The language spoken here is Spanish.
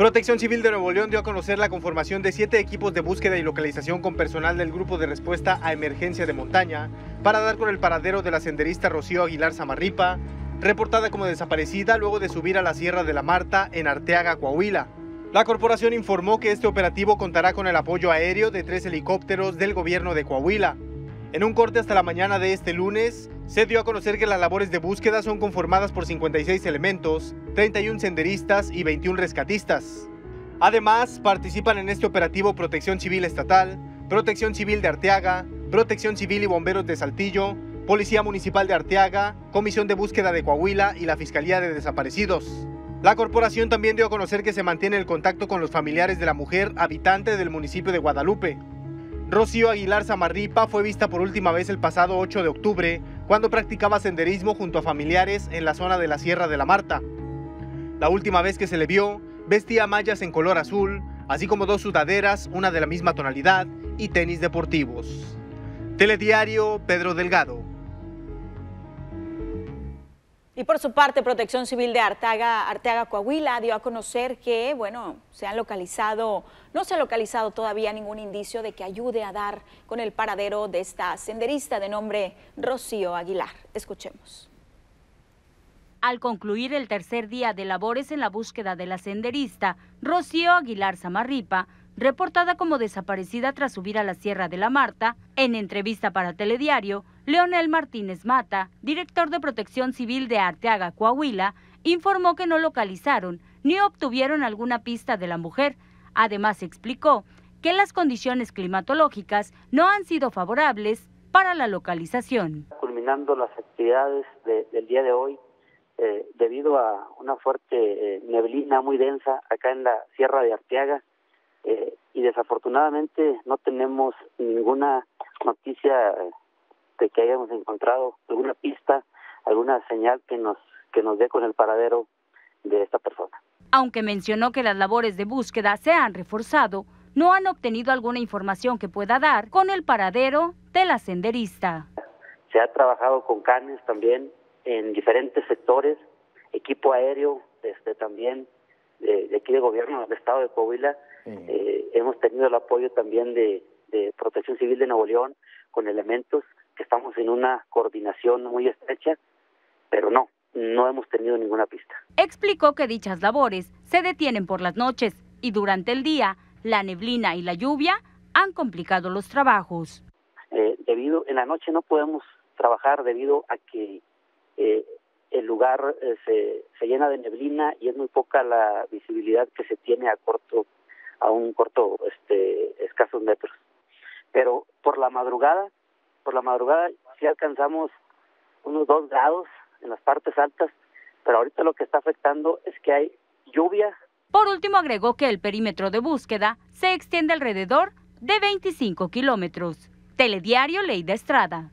Protección Civil de Nuevo León dio a conocer la conformación de siete equipos de búsqueda y localización con personal del Grupo de Respuesta a Emergencia de Montaña para dar con el paradero de la senderista Rocío Aguilar Zamarripa, reportada como desaparecida luego de subir a la Sierra de la Marta en Arteaga, Coahuila. La corporación informó que este operativo contará con el apoyo aéreo de tres helicópteros del gobierno de Coahuila. En un corte hasta la mañana de este lunes, se dio a conocer que las labores de búsqueda son conformadas por 56 elementos, 31 senderistas y 21 rescatistas. Además, participan en este operativo Protección Civil Estatal, Protección Civil de Arteaga, Protección Civil y Bomberos de Saltillo, Policía Municipal de Arteaga, Comisión de Búsqueda de Coahuila y la Fiscalía de Desaparecidos. La corporación también dio a conocer que se mantiene el contacto con los familiares de la mujer habitante del municipio de Guadalupe. Rocío Aguilar Zamarripa fue vista por última vez el pasado 8 de octubre cuando practicaba senderismo junto a familiares en la zona de la Sierra de la Marta. La última vez que se le vio, vestía mallas en color azul, así como dos sudaderas, una de la misma tonalidad, y tenis deportivos. Telediario Pedro Delgado. Y por su parte, Protección Civil de Arteaga, Arteaga Coahuila dio a conocer que, bueno, se han localizado, no se ha localizado todavía ningún indicio de que ayude a dar con el paradero de esta senderista de nombre Rocío Aguilar. Escuchemos. Al concluir el tercer día de labores en la búsqueda de la senderista, Rocío Aguilar Zamarripa reportada como desaparecida tras subir a la Sierra de la Marta, en entrevista para Telediario, Leonel Martínez Mata, director de Protección Civil de Arteaga, Coahuila, informó que no localizaron ni obtuvieron alguna pista de la mujer. Además explicó que las condiciones climatológicas no han sido favorables para la localización. Culminando las actividades del día de hoy, eh, debido a una fuerte eh, neblina muy densa acá en la Sierra de Arteaga, eh, y desafortunadamente no tenemos ninguna noticia eh, de que hayamos encontrado alguna pista, alguna señal que nos que nos dé con el paradero de esta persona. Aunque mencionó que las labores de búsqueda se han reforzado, no han obtenido alguna información que pueda dar con el paradero de la senderista. Se ha trabajado con canes también en diferentes sectores, equipo aéreo, este también de, de aquí de gobierno del estado de Coahuila, eh, hemos tenido el apoyo también de, Protección Civil de Nuevo León con elementos que estamos en una coordinación muy estrecha, pero no, no hemos tenido ninguna pista. Explicó que dichas labores se detienen por las noches y durante el día la neblina y la lluvia han complicado los trabajos. Eh, debido en la noche no podemos trabajar debido a que eh, el lugar se, se llena de neblina y es muy poca la visibilidad que se tiene a corto a un corto, este, escasos metros. Pero por la madrugada, por la madrugada sí alcanzamos unos dos grados en las partes altas, pero ahorita lo que está afectando es que hay lluvia. Por último, agregó que el perímetro de búsqueda se extiende alrededor de 25 kilómetros. Telediario Ley de Estrada.